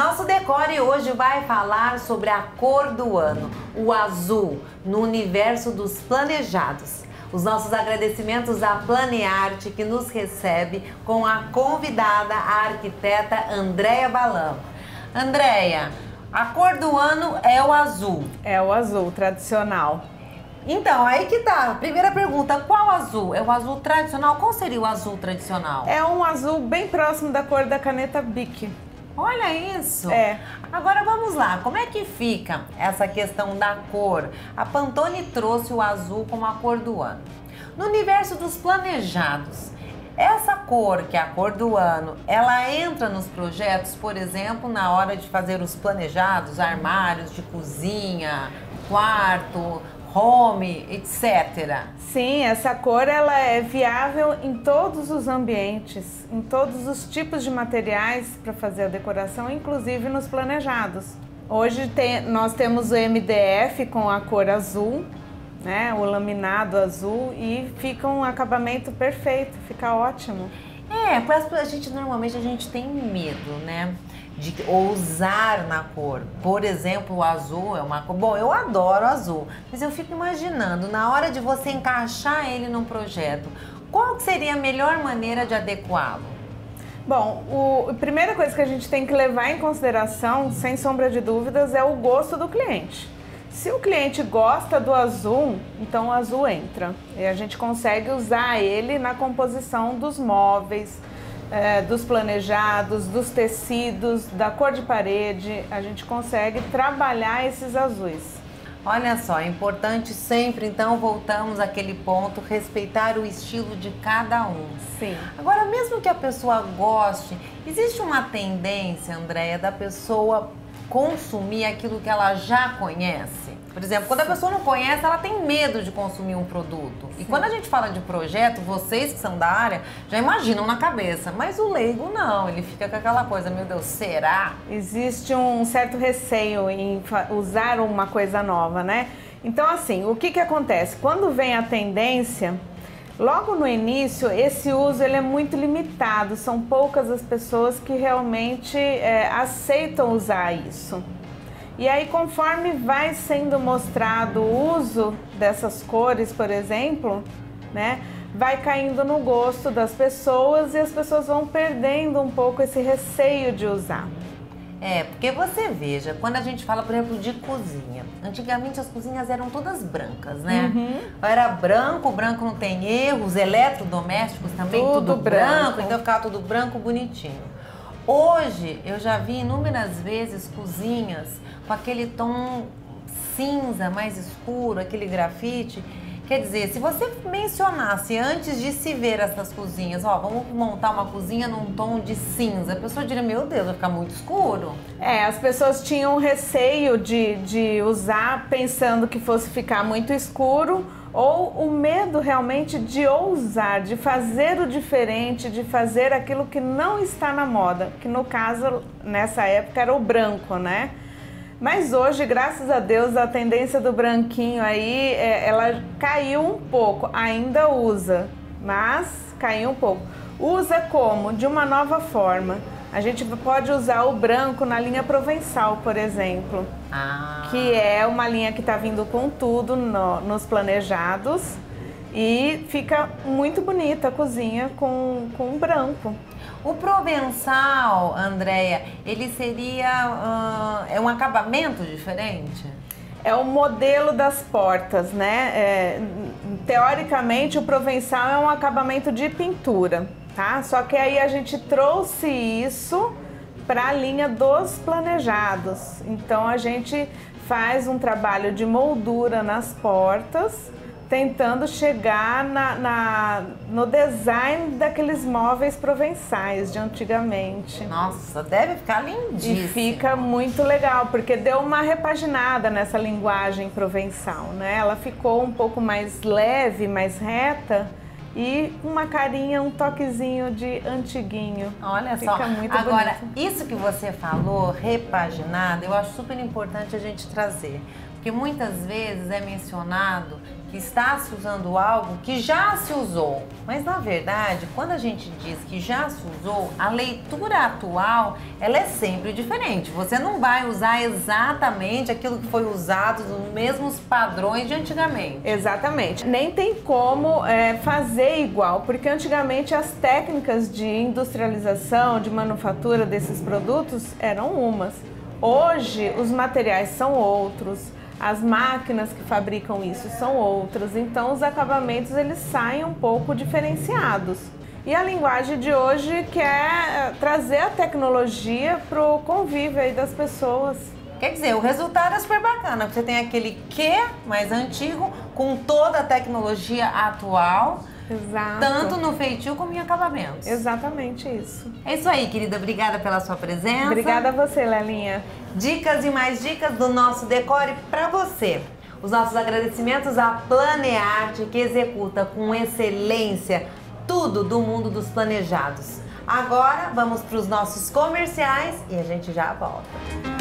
Nosso decore hoje vai falar sobre a cor do ano, o azul, no universo dos planejados. Os nossos agradecimentos à Planearte que nos recebe com a convidada, a arquiteta Andréia Balão. Andréia, a cor do ano é o azul. É o azul tradicional. Então, aí que tá. Primeira pergunta, qual azul? É o azul tradicional? Qual seria o azul tradicional? É um azul bem próximo da cor da caneta Bic. Olha isso! É. Agora vamos lá, como é que fica essa questão da cor? A Pantone trouxe o azul como a cor do ano. No universo dos planejados, essa cor, que é a cor do ano, ela entra nos projetos, por exemplo, na hora de fazer os planejados, armários de cozinha, quarto, home, etc. Sim, essa cor ela é viável em todos os ambientes, em todos os tipos de materiais para fazer a decoração, inclusive nos planejados. Hoje tem, nós temos o MDF com a cor azul, né, o laminado azul e fica um acabamento perfeito, fica ótimo. É, a gente normalmente a gente tem medo, né? De ousar na cor. Por exemplo, o azul é uma cor. Bom, eu adoro azul, mas eu fico imaginando, na hora de você encaixar ele num projeto, qual seria a melhor maneira de adequá-lo? Bom, o, a primeira coisa que a gente tem que levar em consideração, sem sombra de dúvidas, é o gosto do cliente. Se o cliente gosta do azul, então o azul entra. E a gente consegue usar ele na composição dos móveis, é, dos planejados, dos tecidos, da cor de parede, a gente consegue trabalhar esses azuis. Olha só, é importante sempre, então, voltamos àquele ponto, respeitar o estilo de cada um. Sim. Agora, mesmo que a pessoa goste, existe uma tendência, Andréia, da pessoa consumir aquilo que ela já conhece? Por exemplo, quando a pessoa não conhece, ela tem medo de consumir um produto. Sim. E quando a gente fala de projeto, vocês que são da área já imaginam na cabeça, mas o leigo não, ele fica com aquela coisa, meu Deus, será? Existe um certo receio em usar uma coisa nova, né? Então, assim, o que, que acontece? Quando vem a tendência, logo no início, esse uso ele é muito limitado, são poucas as pessoas que realmente é, aceitam usar isso. E aí, conforme vai sendo mostrado o uso dessas cores, por exemplo, né, vai caindo no gosto das pessoas e as pessoas vão perdendo um pouco esse receio de usar. É, porque você veja, quando a gente fala, por exemplo, de cozinha, antigamente as cozinhas eram todas brancas, né? Uhum. Era branco, branco não tem erros, eletrodomésticos também tudo, tudo branco, branco, então ficava tudo branco, bonitinho. Hoje eu já vi inúmeras vezes cozinhas com aquele tom cinza mais escuro, aquele grafite. Quer dizer, se você mencionasse antes de se ver essas cozinhas, ó, vamos montar uma cozinha num tom de cinza, a pessoa diria, meu Deus, vai ficar muito escuro. É, as pessoas tinham receio de, de usar pensando que fosse ficar muito escuro ou o medo realmente de ousar, de fazer o diferente, de fazer aquilo que não está na moda, que no caso, nessa época, era o branco, né? Mas hoje, graças a Deus, a tendência do branquinho aí, é, ela caiu um pouco, ainda usa, mas caiu um pouco. Usa como? De uma nova forma. A gente pode usar o branco na linha provençal, por exemplo. Ah. Que é uma linha que está vindo com tudo no, nos planejados. E fica muito bonita a cozinha com, com branco. O provençal, Andréia, ele seria uh, é um acabamento diferente? É o modelo das portas, né? É, teoricamente, o provençal é um acabamento de pintura tá? Só que aí a gente trouxe isso para a linha dos planejados. Então a gente faz um trabalho de moldura nas portas, tentando chegar na, na, no design daqueles móveis provençais de antigamente. Nossa, deve ficar lindíssimo. E fica muito legal, porque deu uma repaginada nessa linguagem provençal, né? Ela ficou um pouco mais leve, mais reta e uma carinha, um toquezinho de antiguinho. Olha Fica só. Muito Agora, bonito. isso que você falou, repaginado, eu acho super importante a gente trazer. Porque muitas vezes é mencionado que está se usando algo que já se usou. Mas na verdade, quando a gente diz que já se usou, a leitura atual ela é sempre diferente. Você não vai usar exatamente aquilo que foi usado nos mesmos padrões de antigamente. Exatamente. Nem tem como é, fazer igual, porque antigamente as técnicas de industrialização, de manufatura desses produtos eram umas. Hoje os materiais são outros as máquinas que fabricam isso são outras, então os acabamentos eles saem um pouco diferenciados. E a linguagem de hoje quer eh, trazer a tecnologia para o convívio das pessoas. Quer dizer, o resultado é super bacana. Você tem aquele que mais antigo com toda a tecnologia atual Exato. Tanto no feitio como em acabamentos. Exatamente isso. É isso aí, querida. Obrigada pela sua presença. Obrigada a você, Lelinha. Dicas e mais dicas do nosso decore para você. Os nossos agradecimentos à Planearte, que executa com excelência tudo do mundo dos planejados. Agora vamos para os nossos comerciais e a gente já volta.